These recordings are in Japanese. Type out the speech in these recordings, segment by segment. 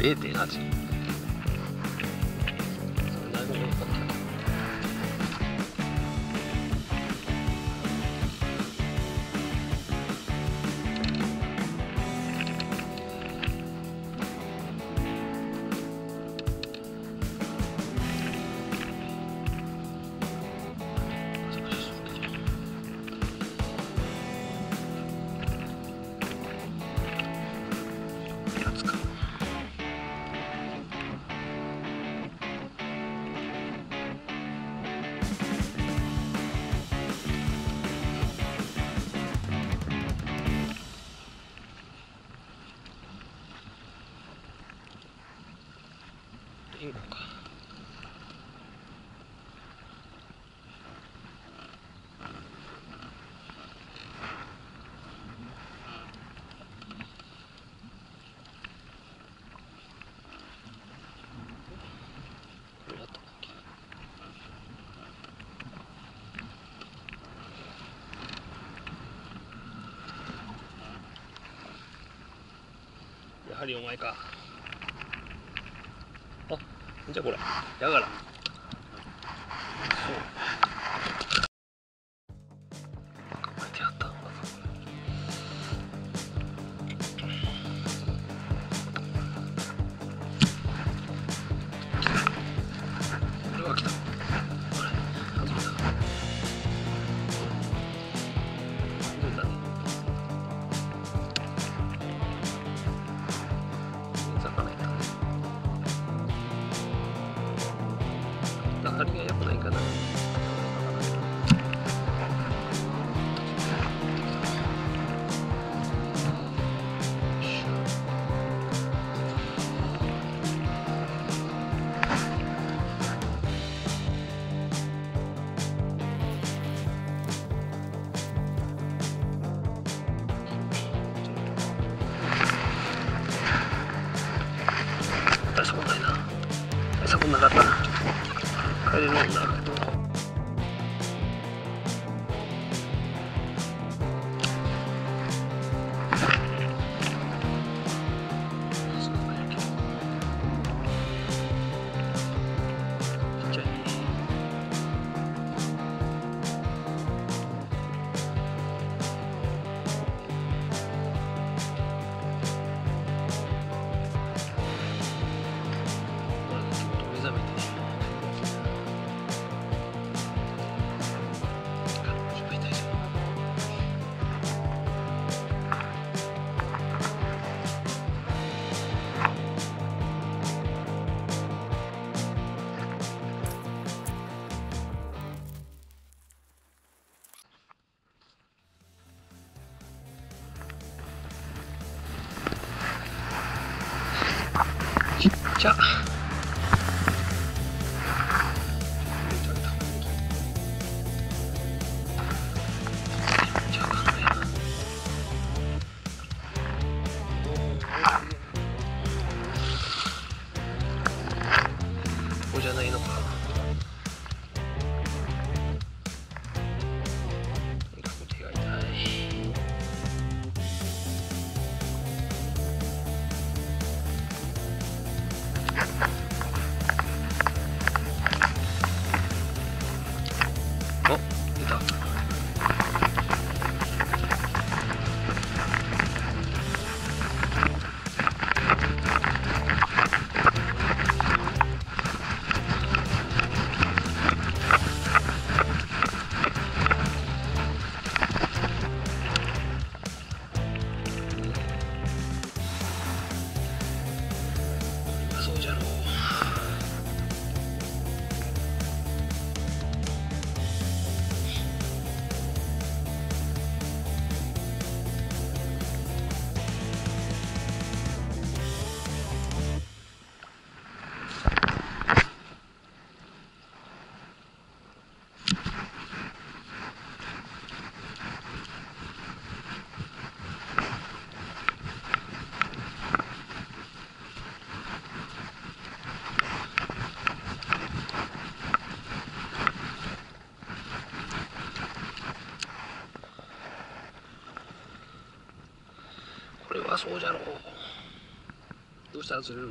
0.8かやはりお前か。じゃこれ。だから。okay. Lord love it. 行 gentlemen. はそうじゃろう。どうしたら釣れる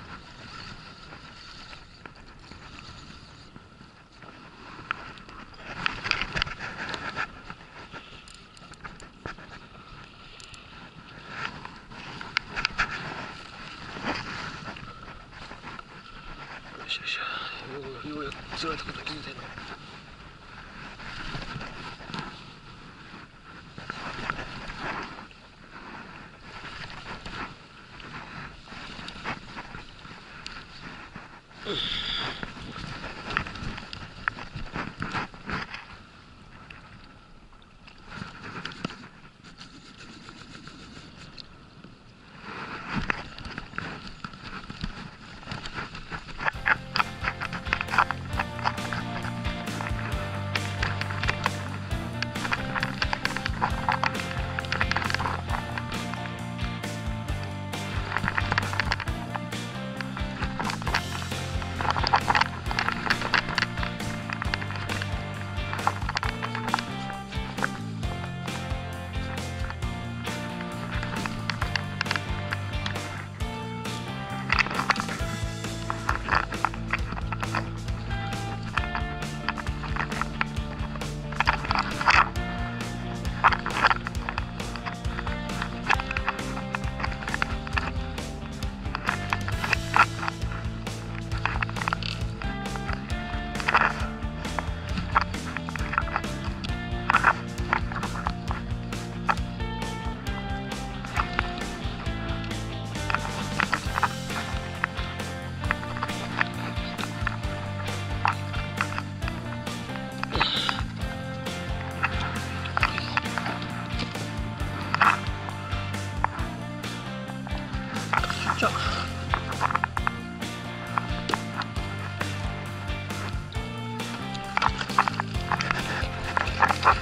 用とかだけみたいな。Ugh. Ha ha ha!